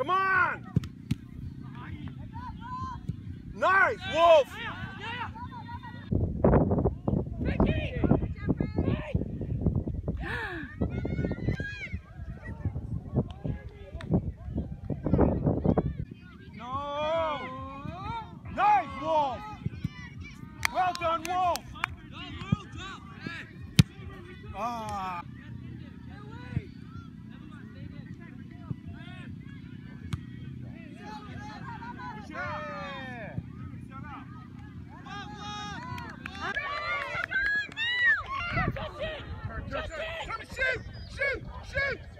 Come on! Nice, Wolf! No! Nice, Wolf! Well done, Wolf! Ah! Nice!